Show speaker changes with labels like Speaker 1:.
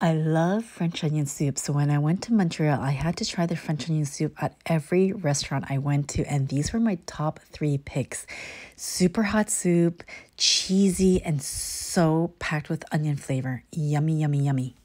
Speaker 1: I love French onion soup. So when I went to Montreal, I had to try the French onion soup at every restaurant I went to. And these were my top three picks. Super hot soup, cheesy, and so packed with onion flavor. Yummy, yummy, yummy.